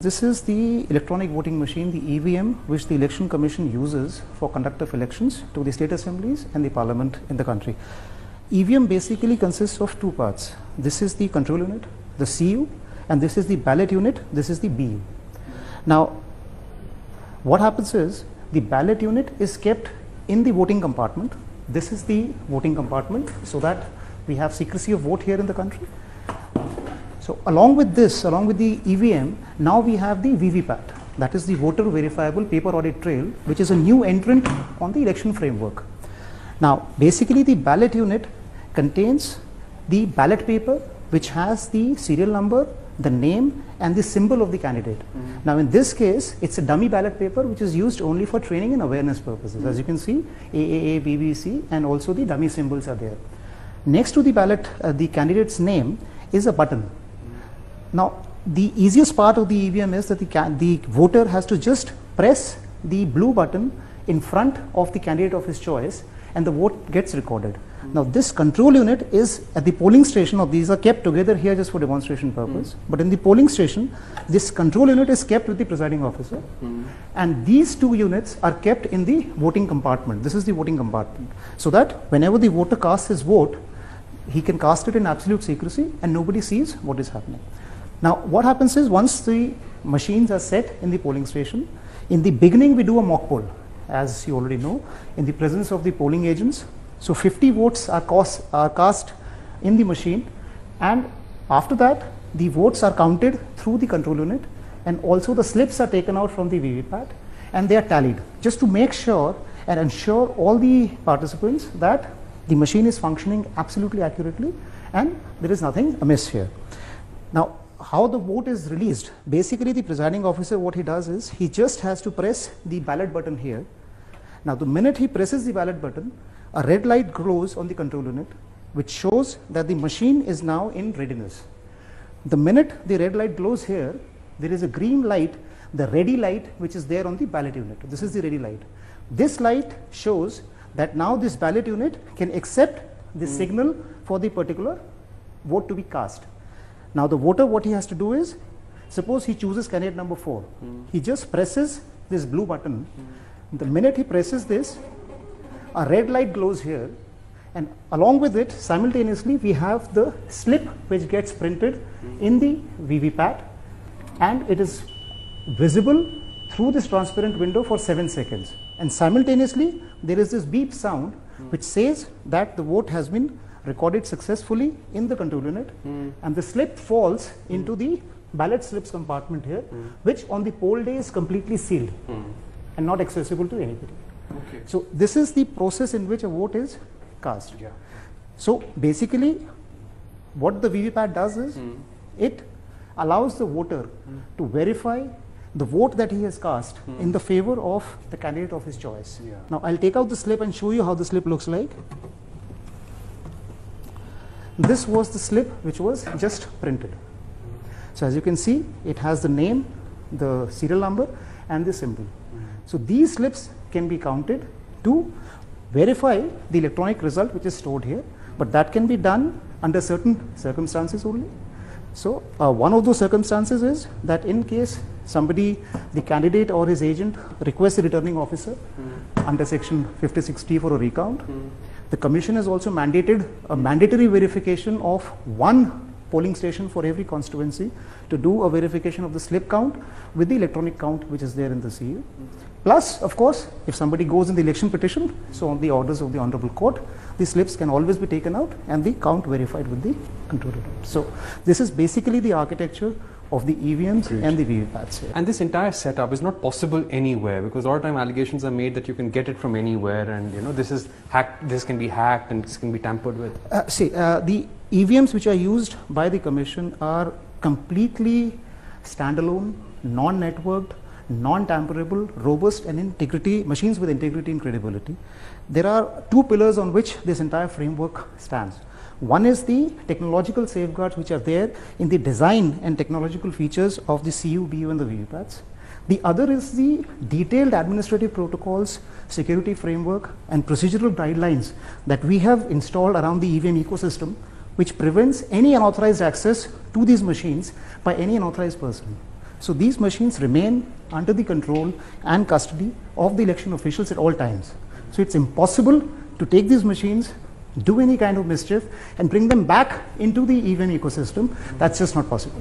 This is the electronic voting machine, the EVM, which the Election Commission uses for conduct of elections to the state assemblies and the parliament in the country. EVM basically consists of two parts. This is the control unit, the CU, and this is the ballot unit, this is the BU. Now, what happens is the ballot unit is kept in the voting compartment. This is the voting compartment so that we have secrecy of vote here in the country. So along with this, along with the EVM, now we have the VVPAT, that is the voter verifiable paper audit trail, which is a new entrant on the election framework. Now, basically the ballot unit contains the ballot paper, which has the serial number, the name and the symbol of the candidate. Mm. Now in this case, it's a dummy ballot paper which is used only for training and awareness purposes. Mm. As you can see, AAA, BBC and also the dummy symbols are there. Next to the ballot, uh, the candidate's name is a button now, the easiest part of the EVM is that the, the voter has to just press the blue button in front of the candidate of his choice and the vote gets recorded. Mm. Now this control unit is at the polling station or these are kept together here just for demonstration purpose. Mm. But in the polling station, this control unit is kept with the presiding officer mm. and these two units are kept in the voting compartment. This is the voting compartment. So that whenever the voter casts his vote, he can cast it in absolute secrecy and nobody sees what is happening. Now what happens is once the machines are set in the polling station, in the beginning we do a mock poll as you already know in the presence of the polling agents. So 50 votes are, cost, are cast in the machine and after that the votes are counted through the control unit and also the slips are taken out from the VVPAT and they are tallied just to make sure and ensure all the participants that the machine is functioning absolutely accurately and there is nothing amiss here. Now how the vote is released, basically the presiding officer what he does is he just has to press the ballot button here. Now the minute he presses the ballot button, a red light glows on the control unit which shows that the machine is now in readiness. The minute the red light glows here, there is a green light, the ready light which is there on the ballot unit. This is the ready light. This light shows that now this ballot unit can accept the mm. signal for the particular vote to be cast. Now the voter what he has to do is, suppose he chooses candidate number 4. Mm. He just presses this blue button. Mm. The minute he presses this, a red light glows here and along with it simultaneously we have the slip which gets printed mm. in the VVPAT and it is visible through this transparent window for 7 seconds and simultaneously there is this beep sound which says that the vote has been recorded successfully in the control unit mm. and the slip falls mm. into the ballot slips compartment here mm. which on the poll day is completely sealed hmm. and not accessible to anybody. Okay. So this is the process in which a vote is cast. Yeah. So basically what the VVPAT does is hmm. it allows the voter hmm. to verify the vote that he has cast in the favor of the candidate of his choice. Yeah. Now I'll take out the slip and show you how the slip looks like. This was the slip which was just printed. So as you can see, it has the name, the serial number and the symbol. So these slips can be counted to verify the electronic result which is stored here, but that can be done under certain circumstances only. So uh, one of those circumstances is that in case somebody, the candidate or his agent requests a returning officer mm. under section 56D for a recount, mm. The commission has also mandated a mandatory verification of one polling station for every constituency to do a verification of the slip count with the electronic count which is there in the CU. Plus, of course, if somebody goes in the election petition, so on the orders of the Honorable Court, the slips can always be taken out and the count verified with the controller. So, this is basically the architecture of the EVMs Great. and the VVPATs. And this entire setup is not possible anywhere because a lot of time allegations are made that you can get it from anywhere and you know this is hacked, this can be hacked and this can be tampered with. Uh, see, uh, the EVMs which are used by the Commission are completely standalone, non-networked, non-tamperable, robust and integrity, machines with integrity and credibility. There are two pillars on which this entire framework stands. One is the technological safeguards which are there in the design and technological features of the CU, BU and the VVPATs. The other is the detailed administrative protocols, security framework and procedural guidelines that we have installed around the EVM ecosystem which prevents any unauthorized access to these machines by any unauthorized person. So these machines remain under the control and custody of the election officials at all times. So it's impossible to take these machines, do any kind of mischief, and bring them back into the EVM ecosystem. That's just not possible.